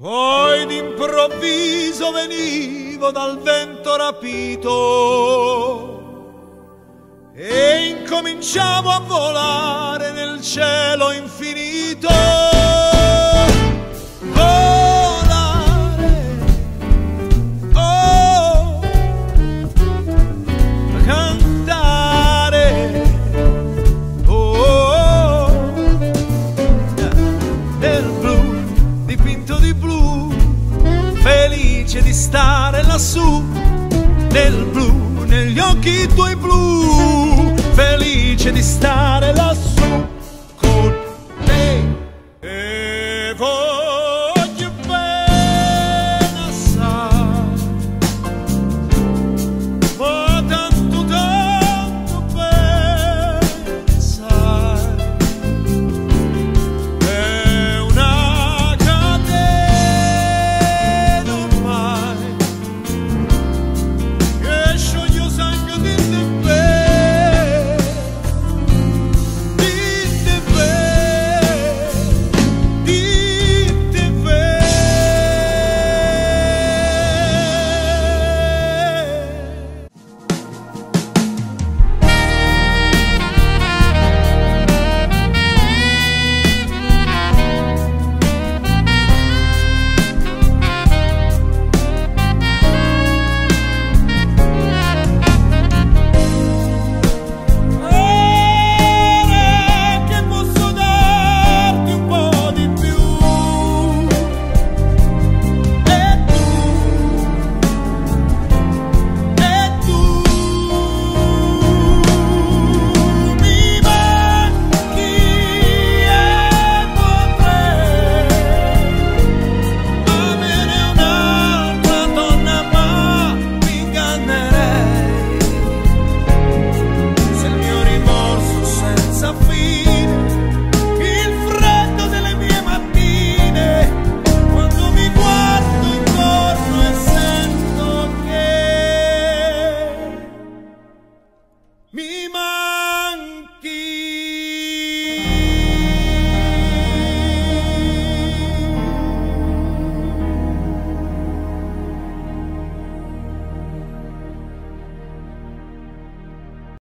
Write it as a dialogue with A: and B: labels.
A: Poi d'improvviso venivo dal vento rapito e incominciavo a volare nel cielo infinito. Felice di stare lassù, nel blu, negli occhi tuoi blu felice di stare lassù